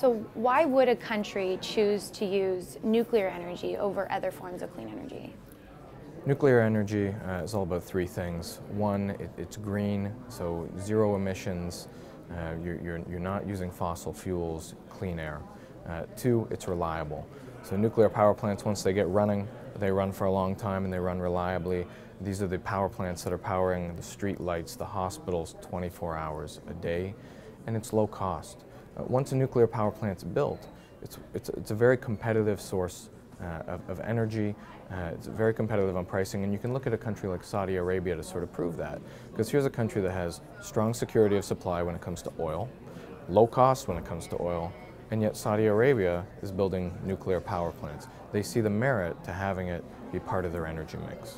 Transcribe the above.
So why would a country choose to use nuclear energy over other forms of clean energy? Nuclear energy uh, is all about three things. One, it, it's green, so zero emissions. Uh, you're, you're, you're, not using fossil fuels, clean air. Uh, two, it's reliable. So nuclear power plants, once they get running, they run for a long time and they run reliably. These are the power plants that are powering the street lights, the hospitals 24 hours a day, and it's low cost. Uh, once a nuclear power plant's built, it's, it's, it's a very competitive source uh, of, of, energy. Uh, it's very competitive on pricing, and you can look at a country like Saudi Arabia to sort of prove that. Because here's a country that has strong security of supply when it comes to oil, low cost when it comes to oil, and yet Saudi Arabia is building nuclear power plants. They see the merit to having it be part of their energy mix.